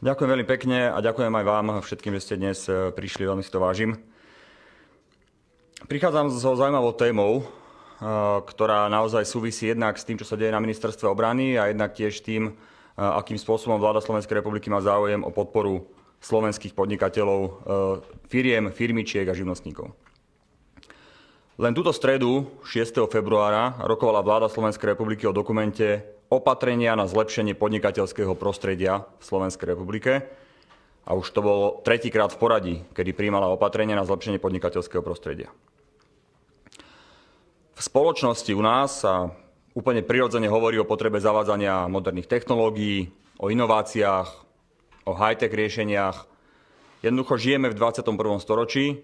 Ďakujem veľmi pekne a ďakujem aj vám všetkým, že ste dnes e, prišli, veľmi si to vážim. Prichádzam so zaujímavou témou, e, ktorá naozaj súvisí jednak s tým, čo sa deje na ministerstve obrany a jednak tiež tým, e, akým spôsobom vláda Slovenskej republiky má záujem o podporu slovenských podnikateľov, firiem, firmičiek a živnostníkov. Len túto stredu, 6. februára, rokovala vláda Slovenskej republiky o dokumente opatrenia na zlepšenie podnikateľského prostredia v Slovenskej republike. A už to bolo tretíkrát v poradí, kedy príjmala opatrenia na zlepšenie podnikateľského prostredia. V spoločnosti u nás sa úplne prirodzene hovorí o potrebe zavádzania moderných technológií, o inováciách, o high-tech riešeniach. Jednoducho žijeme v 21. storočí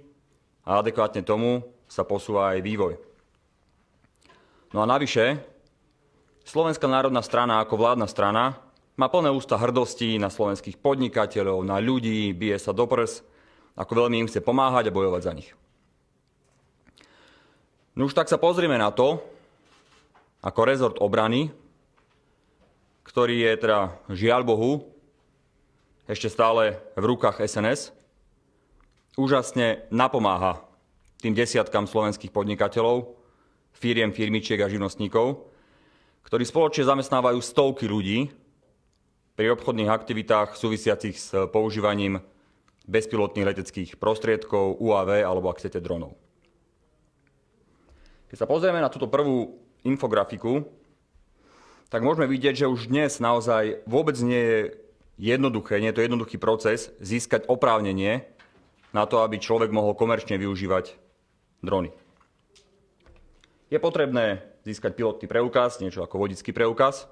a adekvátne tomu sa posúva aj vývoj. No a navyše, Slovenská národná strana ako vládna strana má plné ústa hrdosti na slovenských podnikateľov, na ľudí, bije sa do prs, ako veľmi im chce pomáhať a bojovať za nich. No už tak sa pozrieme na to, ako rezort obrany, ktorý je teda žiaľ Bohu ešte stále v rukách SNS, úžasne napomáha tým desiatkám slovenských podnikateľov, firiem, firmičiek a živnostníkov, ktorí spoločne zamestnávajú stovky ľudí pri obchodných aktivitách súvisiacich s používaním bezpilotných leteckých prostriedkov, UAV alebo ak chcete dronov. Keď sa pozrieme na túto prvú infografiku, tak môžeme vidieť, že už dnes naozaj vôbec nie je jednoduché, nie je to jednoduchý proces získať oprávnenie na to, aby človek mohol komerčne využívať drony. Je potrebné získať pilotný preukaz, niečo ako vodický preukaz.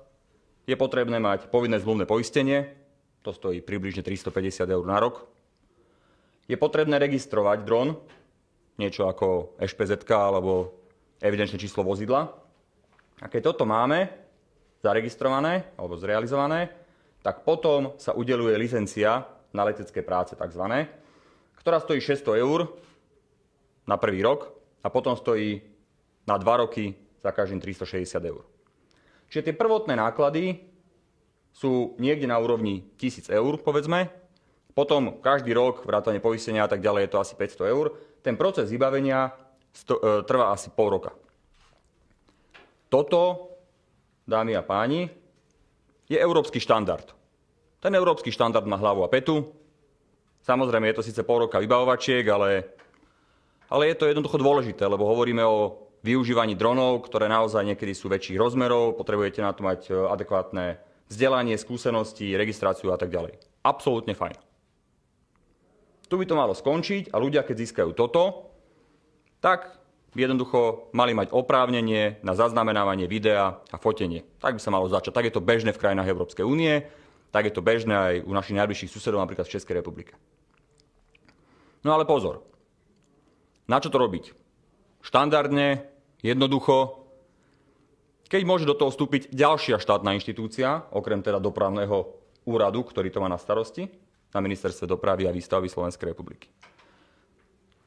Je potrebné mať povinné zmluvné poistenie, to stojí približne 350 eur na rok. Je potrebné registrovať dron, niečo ako EŠPZ alebo evidenčné číslo vozidla. A keď toto máme zaregistrované alebo zrealizované, tak potom sa udeluje licencia na letecké práce tzv., ktorá stojí 600 eur na prvý rok a potom stojí na dva roky za každým 360 eur. Čiže tie prvotné náklady sú niekde na úrovni 1000 eur, povedzme. Potom každý rok, vrátane poistenia a tak ďalej, je to asi 500 eur. Ten proces vybavenia e, trvá asi pol roka. Toto, dámy a páni, je európsky štandard. Ten európsky štandard má hlavu a petu. Samozrejme, je to síce pol roka vybavovačiek, ale ale je to jednoducho dôležité, lebo hovoríme o využívaní dronov, ktoré naozaj niekedy sú väčších rozmerov, potrebujete na to mať e, adekvátne vzdelanie, skúsenosti, registráciu a tak ďalej. Absolútne fajn. Tu by to malo skončiť a ľudia, keď získajú toto, tak by jednoducho mali mať oprávnenie na zaznamenávanie videa a fotenie. Tak by sa malo začať. Tak je to bežné v krajinách Európskej únie, tak je to bežné aj u našich najbližších susedov, napríklad v Českej republike. No ale pozor, na čo to robiť? Štandardne, jednoducho, keď môže do toho vstúpiť ďalšia štátna inštitúcia, okrem teda dopravného úradu, ktorý to má na starosti, na ministerstve dopravy a výstavby Slovenskej republiky.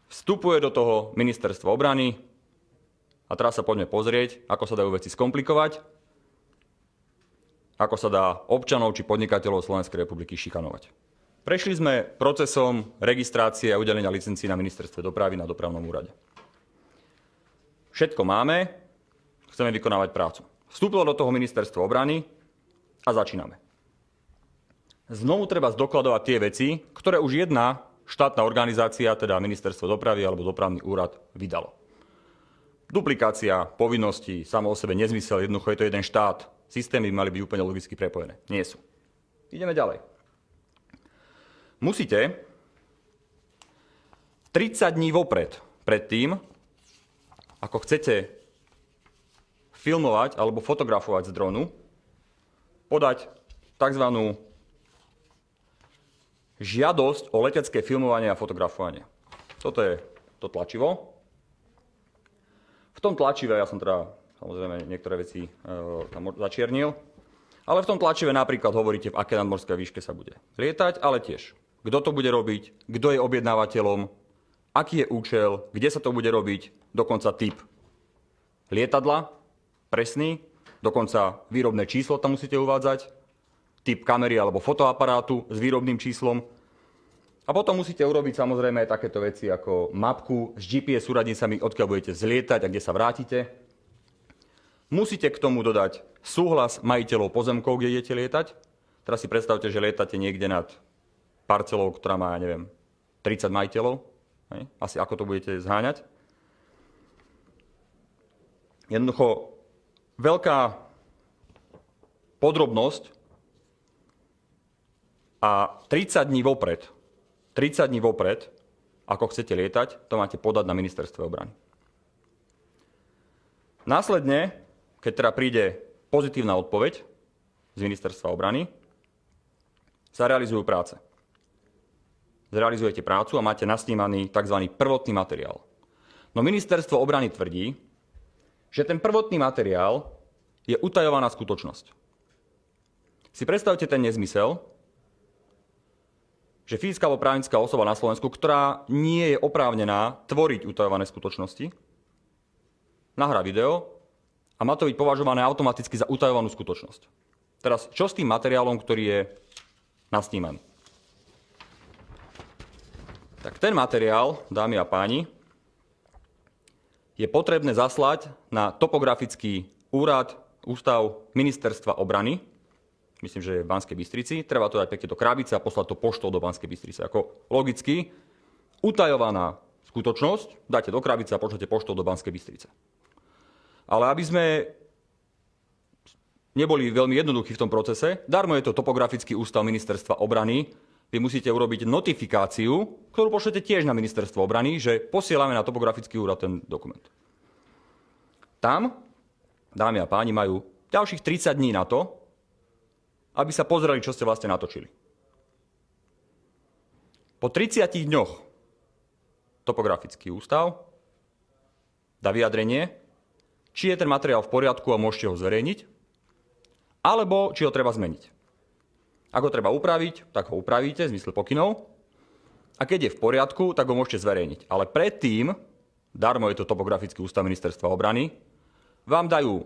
Vstupuje do toho ministerstvo obrany a teraz sa poďme pozrieť, ako sa dajú veci skomplikovať, ako sa dá občanov či podnikateľov Slovenskej republiky šikanovať. Prešli sme procesom registrácie a udelenia licencií na ministerstve dopravy na dopravnom úrade. Všetko máme, chceme vykonávať prácu. Vstúpilo do toho ministerstvo obrany a začíname. Znovu treba zdokladovať tie veci, ktoré už jedna štátna organizácia, teda ministerstvo dopravy alebo dopravný úrad, vydalo. Duplikácia povinností, samo o sebe nezmysel, jednoducho je to jeden štát. Systémy mali byť úplne logicky prepojené. Nie sú. Ideme ďalej. Musíte 30 dní vopred, pred tým, ako chcete filmovať alebo fotografovať z dronu, podať tzv. žiadosť o letecké filmovanie a fotografovanie. Toto je to tlačivo. V tom tlačive, ja som teda samozrejme niektoré veci e, tam začiernil, ale v tom tlačive napríklad hovoríte, v aké nadmorské výške sa bude lietať, ale tiež kto to bude robiť, kto je objednávateľom, aký je účel, kde sa to bude robiť, dokonca typ lietadla, presný, dokonca výrobné číslo tam musíte uvádzať, typ kamery alebo fotoaparátu s výrobným číslom. A potom musíte urobiť samozrejme aj takéto veci ako mapku s GPS súradnicami, odkiaľ budete zlietať a kde sa vrátite. Musíte k tomu dodať súhlas majiteľov pozemkov, kde idete lietať. Teraz si predstavte, že lietate niekde nad parcelou, ktorá má, ja neviem, 30 majiteľov. Asi ako to budete zháňať. Jednoducho, veľká podrobnosť a 30 dní vopred, 30 dní vopred, ako chcete lietať, to máte podať na ministerstve obrany. Následne, keď teda príde pozitívna odpoveď z ministerstva obrany, sa realizujú práce. Zrealizujete prácu a máte nasnímaný tzv. prvotný materiál. No ministerstvo obrany tvrdí, že ten prvotný materiál je utajovaná skutočnosť. Si predstavte ten nezmysel, že fyzická alebo právnická osoba na Slovensku, ktorá nie je oprávnená tvoriť utajované skutočnosti, nahrá video a má to byť považované automaticky za utajovanú skutočnosť. Teraz, čo s tým materiálom, ktorý je nasnímaný? Tak ten materiál, dámy a páni, je potrebné zaslať na topografický úrad, ústav ministerstva obrany, myslím, že je v Banskej Bystrici. Treba to dať pekne do krabice a poslať to poštou do Banskej Bystrice. Ako logicky, utajovaná skutočnosť, dáte do krabice a pošlete poštou do Banskej Bystrice. Ale aby sme neboli veľmi jednoduchí v tom procese, darmo je to topografický ústav ministerstva obrany, vy musíte urobiť notifikáciu, ktorú pošlete tiež na ministerstvo obrany, že posielame na topografický úrad ten dokument. Tam, dámy a páni, majú ďalších 30 dní na to, aby sa pozreli, čo ste vlastne natočili. Po 30 dňoch topografický ústav dá vyjadrenie, či je ten materiál v poriadku a môžete ho zverejniť, alebo či ho treba zmeniť. Ak ho treba upraviť, tak ho upravíte v zmysle pokynov. A keď je v poriadku, tak ho môžete zverejniť. Ale predtým, darmo je to topografický ústav ministerstva obrany, vám dajú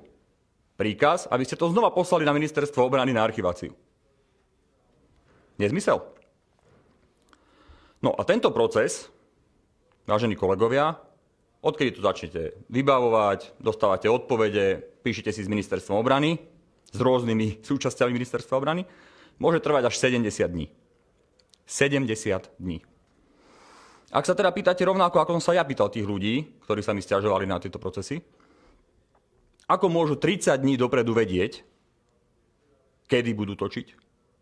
príkaz, aby ste to znova poslali na ministerstvo obrany na archiváciu. Nezmysel? No a tento proces, vážení kolegovia, odkedy to začnete vybavovať, dostávate odpovede, píšete si s ministerstvom obrany, s rôznymi súčasťami ministerstva obrany, môže trvať až 70 dní. 70 dní. Ak sa teda pýtate rovnako, ako som sa ja pýtal tých ľudí, ktorí sa mi stiažovali na tieto procesy, ako môžu 30 dní dopredu vedieť, kedy budú točiť,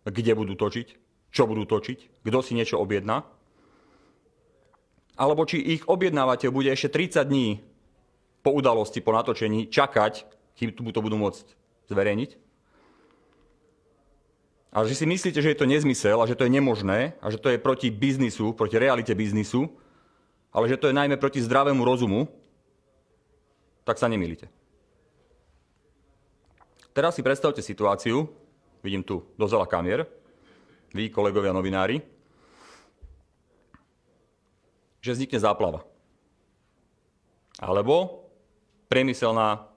kde budú točiť, čo budú točiť, kto si niečo objedná? Alebo či ich objednávateľ bude ešte 30 dní po udalosti, po natočení čakať, kým to budú môcť zverejniť? A že si myslíte, že je to nezmysel a že to je nemožné a že to je proti biznisu, proti realite biznisu, ale že to je najmä proti zdravému rozumu, tak sa nemýlite. Teraz si predstavte situáciu, vidím tu dosť veľa kamier, vy, kolegovia novinári, že vznikne záplava. Alebo priemyselná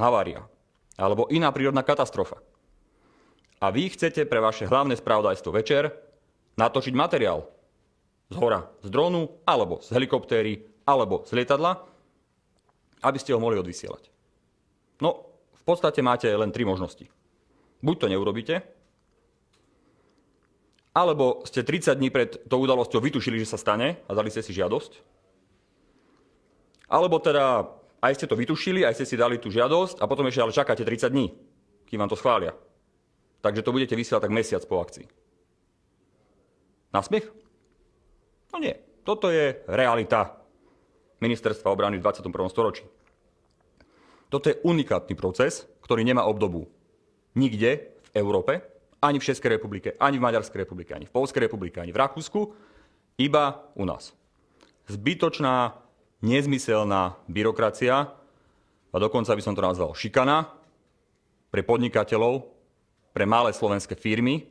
havária. Alebo iná prírodná katastrofa. A vy chcete pre vaše hlavné spravodajstvo večer natočiť materiál z hora, z dronu, alebo z helikoptéry, alebo z lietadla, aby ste ho mohli odvysielať. No, podstate máte len tri možnosti. Buď to neurobíte, alebo ste 30 dní pred tou udalosťou vytušili, že sa stane a dali ste si žiadosť. Alebo teda aj ste to vytušili, aj ste si dali tú žiadosť a potom ešte ale čakáte 30 dní, kým vám to schvália. Takže to budete vysielať tak mesiac po akcii. Nasmiech? No nie. Toto je realita ministerstva obrany v 21. storočí. Toto je unikátny proces, ktorý nemá obdobu nikde v Európe, ani v Českej republike, ani v Maďarskej republike, ani v Polskej republike, ani v Rakúsku, iba u nás. Zbytočná, nezmyselná byrokracia, a dokonca by som to nazval šikana, pre podnikateľov, pre malé slovenské firmy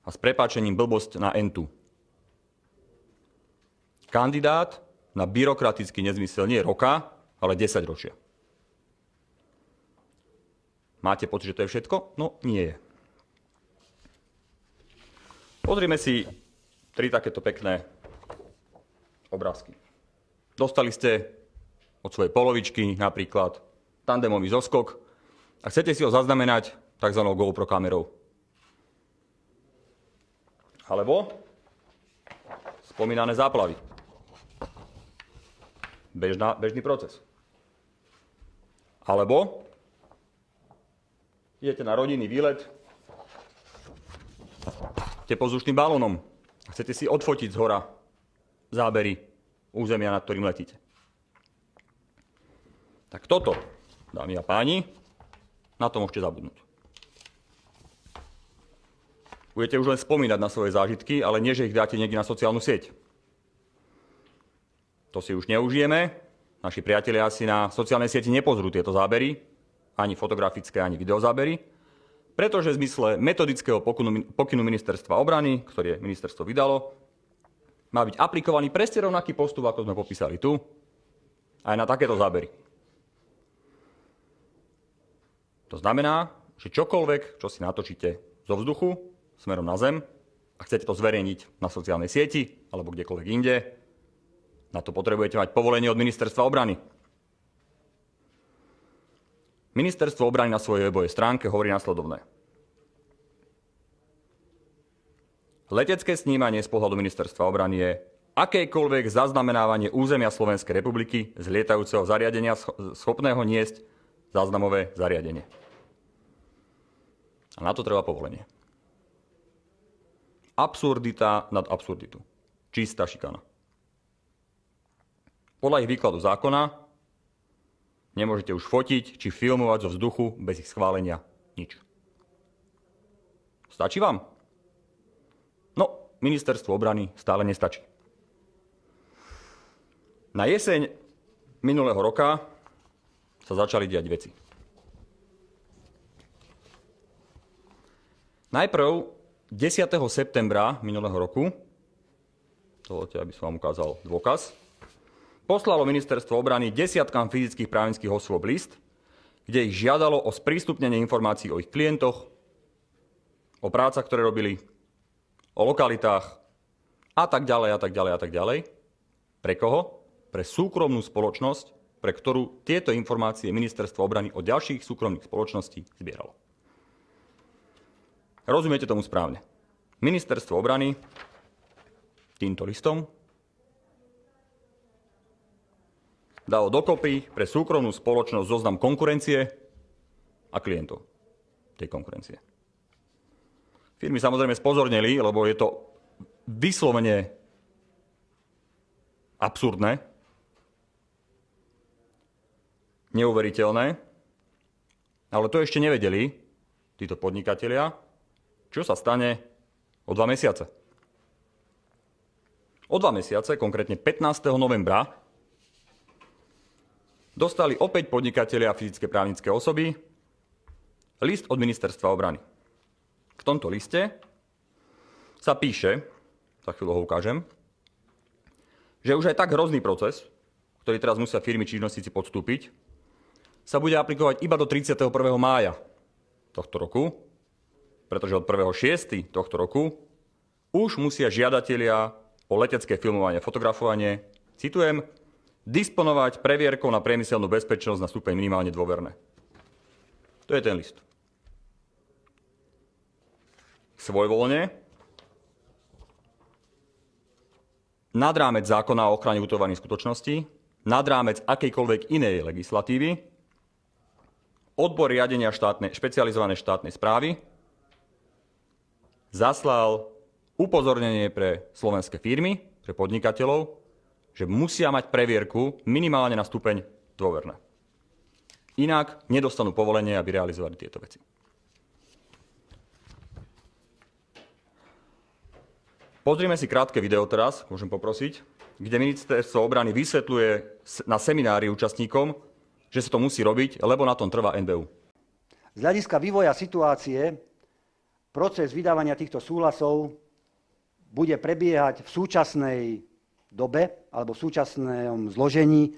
a s prepáčením blbosť na entu. Kandidát na byrokratický nezmysel nie roka, ale 10 ročia. Máte pocit, že to je všetko? No nie je. Pozrime si tri takéto pekné obrázky. Dostali ste od svojej polovičky napríklad tandemový zoskok a chcete si ho zaznamenať tzv. GoPro kamerou. Alebo spomínané záplavy. Bežná, bežný proces. Alebo idete na rodinný výlet tepozdušným balónom a chcete si odfotiť z hora zábery územia, nad ktorým letíte. Tak toto, dámy a páni, na to môžete zabudnúť. Budete už len spomínať na svoje zážitky, ale nie, že ich dáte niekde na sociálnu sieť. To si už neužijeme. Naši priatelia si na sociálnej sieti nepozrú tieto zábery, ani fotografické, ani videozábery, pretože v zmysle metodického pokynu ministerstva obrany, ktoré ministerstvo vydalo, má byť aplikovaný presne rovnaký postup, ako sme popísali tu, aj na takéto zábery. To znamená, že čokoľvek, čo si natočíte zo vzduchu smerom na zem a chcete to zverejniť na sociálnej sieti alebo kdekoľvek inde, na to potrebujete mať povolenie od ministerstva obrany. Ministerstvo obrany na svojej webovej stránke hovorí nasledovné. Letecké snímanie z pohľadu ministerstva obrany je akékoľvek zaznamenávanie územia Slovenskej republiky z lietajúceho zariadenia schopného niesť záznamové zariadenie. A na to treba povolenie. Absurdita nad absurditu. Čistá šikana. Podľa ich výkladu zákona Nemôžete už fotiť či filmovať zo vzduchu bez ich schválenia nič. Stačí vám? No, ministerstvo obrany stále nestačí. Na jeseň minulého roka sa začali diať veci. Najprv 10. septembra minulého roku, dovolte, aby som vám ukázal dôkaz, poslalo ministerstvo obrany desiatkám fyzických právnických osôb list, kde ich žiadalo o sprístupnenie informácií o ich klientoch, o prácach, ktoré robili, o lokalitách a tak ďalej a tak ďalej a tak ďalej. Pre koho? Pre súkromnú spoločnosť, pre ktorú tieto informácie ministerstvo obrany od ďalších súkromných spoločností zbieralo. Rozumiete tomu správne. Ministerstvo obrany týmto listom dalo dokopy pre súkromnú spoločnosť zoznam konkurencie a klientov tej konkurencie. Firmy samozrejme spozornili, lebo je to vyslovene absurdné, neuveriteľné, ale to ešte nevedeli títo podnikatelia, čo sa stane o dva mesiace. O dva mesiace, konkrétne 15. novembra dostali opäť podnikatelia a fyzické právnické osoby list od ministerstva obrany. V tomto liste sa píše, za chvíľu ho ukážem, že už aj tak hrozný proces, ktorý teraz musia firmy či živnostníci podstúpiť, sa bude aplikovať iba do 31. mája tohto roku, pretože od 1.6. tohto roku už musia žiadatelia o letecké filmovanie a fotografovanie, citujem, disponovať previerkou na priemyselnú bezpečnosť na stupeň minimálne dôverné. To je ten list. Svojvoľne nad rámec zákona o ochrane utovaných skutočností, nad rámec akejkoľvek inej legislatívy, odbor riadenia štátnej, špecializovanej štátnej správy zaslal upozornenie pre slovenské firmy, pre podnikateľov, že musia mať previerku minimálne na stupeň dôverné. Inak nedostanú povolenie, aby realizovali tieto veci. Pozrime si krátke video teraz, môžem poprosiť, kde ministerstvo obrany vysvetľuje na seminári účastníkom, že sa to musí robiť, lebo na tom trvá NBU. Z hľadiska vývoja situácie proces vydávania týchto súhlasov bude prebiehať v súčasnej dobe alebo v súčasnom zložení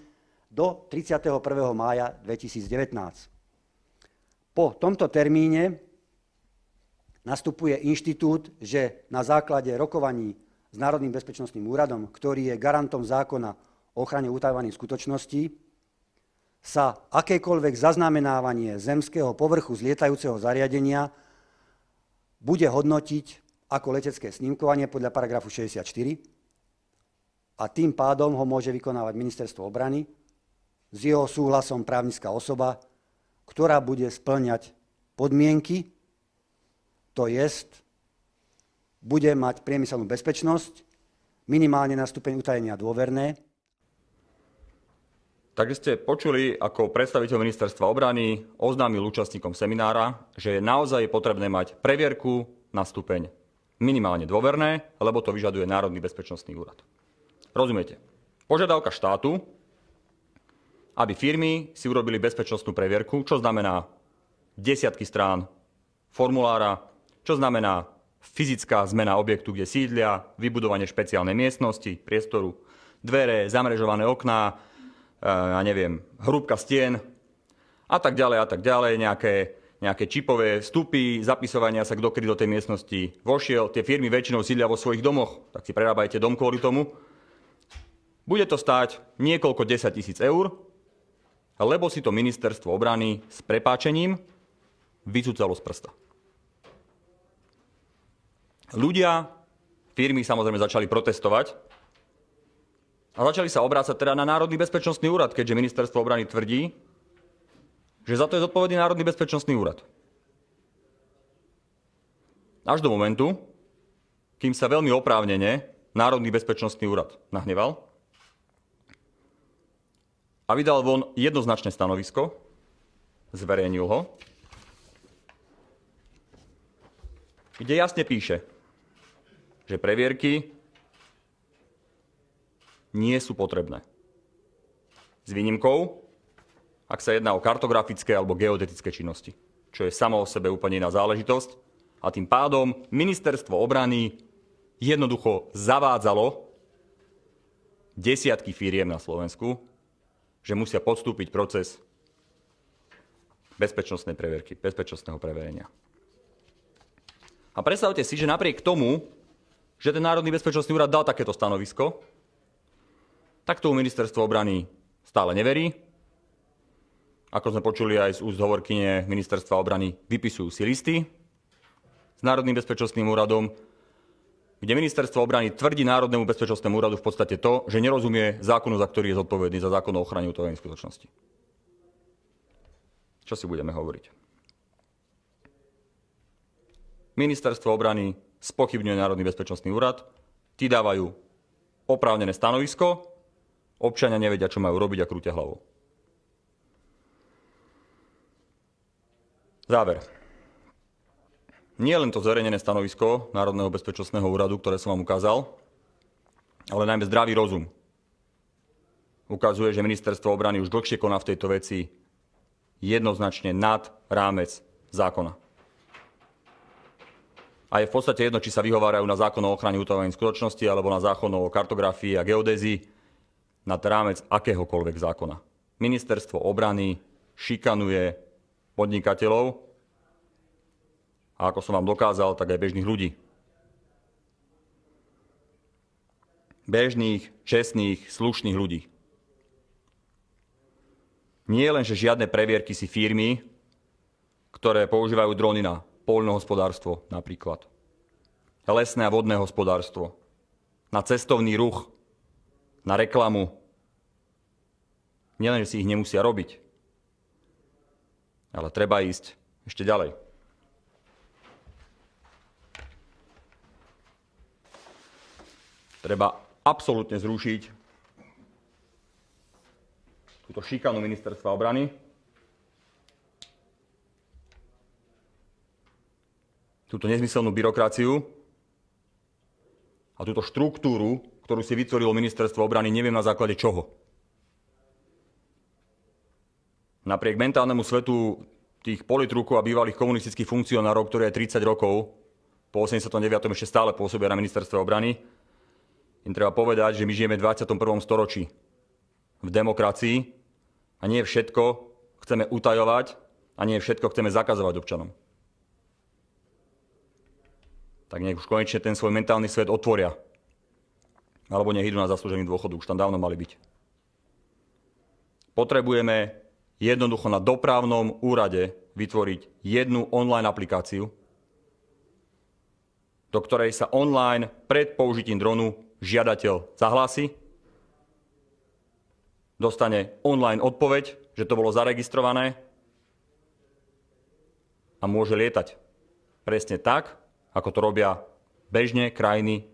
do 31. mája 2019. Po tomto termíne nastupuje inštitút, že na základe rokovaní s Národným bezpečnostným úradom, ktorý je garantom zákona o ochrane utajovaných skutočností, sa akékoľvek zaznamenávanie zemského povrchu z lietajúceho zariadenia bude hodnotiť ako letecké snímkovanie podľa paragrafu 64 a tým pádom ho môže vykonávať ministerstvo obrany s jeho súhlasom právnická osoba, ktorá bude splňať podmienky, to jest, bude mať priemyselnú bezpečnosť, minimálne na stupeň utajenia dôverné. Takže ste počuli, ako predstaviteľ ministerstva obrany oznámil účastníkom seminára, že je naozaj potrebné mať previerku na stupeň minimálne dôverné, lebo to vyžaduje Národný bezpečnostný úrad. Rozumiete? Požiadavka štátu, aby firmy si urobili bezpečnostnú previerku, čo znamená desiatky strán formulára, čo znamená fyzická zmena objektu, kde sídlia, vybudovanie špeciálnej miestnosti, priestoru, dvere, zamrežované okná, ja neviem, hrúbka stien a tak ďalej a tak ďalej, nejaké, nejaké čipové vstupy, zapisovania sa, kto kedy do tej miestnosti vošiel. Tie firmy väčšinou sídlia vo svojich domoch, tak si prerábajte dom kvôli tomu. Bude to stáť niekoľko 10 tisíc eur, lebo si to ministerstvo obrany s prepáčením vycúcalo z prsta. Ľudia, firmy samozrejme začali protestovať a začali sa obrácať teda na Národný bezpečnostný úrad, keďže ministerstvo obrany tvrdí, že za to je zodpovedný Národný bezpečnostný úrad. Až do momentu, kým sa veľmi oprávnene Národný bezpečnostný úrad nahneval a vydal von jednoznačné stanovisko, zverejnil ho, kde jasne píše, že previerky nie sú potrebné. S výnimkou, ak sa jedná o kartografické alebo geodetické činnosti, čo je samo o sebe úplne iná záležitosť. A tým pádom ministerstvo obrany jednoducho zavádzalo desiatky firiem na Slovensku že musia podstúpiť proces bezpečnostnej previerky, bezpečnostného preverenia. A predstavte si, že napriek tomu, že ten Národný bezpečnostný úrad dal takéto stanovisko, tak tomu ministerstvo obrany stále neverí. Ako sme počuli aj z úst hovorkyne ministerstva obrany, vypisujú si listy s Národným bezpečnostným úradom, kde ministerstvo obrany tvrdí Národnému bezpečnostnému úradu v podstate to, že nerozumie zákonu, za ktorý je zodpovedný za zákon o ochrane utajených skutočností. Čo si budeme hovoriť? Ministerstvo obrany spochybňuje Národný bezpečnostný úrad, tí dávajú oprávnené stanovisko, občania nevedia, čo majú robiť a krútia hlavou. Záver. Nie len to zverejnené stanovisko Národného bezpečnostného úradu, ktoré som vám ukázal, ale najmä zdravý rozum. Ukazuje, že ministerstvo obrany už dlhšie koná v tejto veci jednoznačne nad rámec zákona. A je v podstate jedno, či sa vyhovárajú na zákon o ochrane utajovaných skutočnosti alebo na zákon o kartografii a geodézii, nad rámec akéhokoľvek zákona. Ministerstvo obrany šikanuje podnikateľov, a ako som vám dokázal, tak aj bežných ľudí. Bežných, čestných, slušných ľudí. Nie len, že žiadne previerky si firmy, ktoré používajú drony na poľnohospodárstvo napríklad, lesné a vodné hospodárstvo, na cestovný ruch, na reklamu. Nielen, že si ich nemusia robiť, ale treba ísť ešte ďalej. Treba absolútne zrušiť túto šikanu ministerstva obrany. Túto nezmyselnú byrokraciu a túto štruktúru, ktorú si vytvorilo ministerstvo obrany, neviem na základe čoho. Napriek mentálnemu svetu tých politrukov a bývalých komunistických funkcionárov, ktorí aj 30 rokov po 89. ešte stále pôsobia na ministerstve obrany, im treba povedať, že my žijeme v 21. storočí v demokracii a nie všetko chceme utajovať A nie všetko chceme zakazovať občanom. Tak nech už konečne ten svoj mentálny svet otvoria. Alebo nech idú na zaslúžený dôchod, už tam dávno mali byť. Potrebujeme jednoducho na dopravnom úrade vytvoriť jednu online aplikáciu, do ktorej sa online pred použitím dronu žiadateľ zahlási, dostane online odpoveď, že to bolo zaregistrované a môže lietať. Presne tak, ako to robia bežne krajiny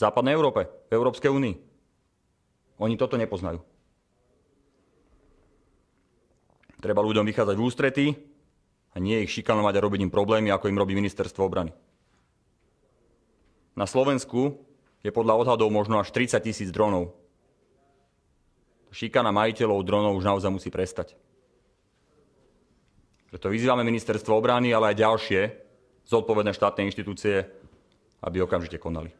v západnej Európe, v Európskej únii. Oni toto nepoznajú. Treba ľuďom vychádzať v ústretí a nie ich šikanovať a robiť im problémy, ako im robí ministerstvo obrany. Na Slovensku je podľa odhadov možno až 30 tisíc dronov. Šikana majiteľov dronov už naozaj musí prestať. Preto vyzývame ministerstvo obrany, ale aj ďalšie zodpovedné štátne inštitúcie, aby okamžite konali.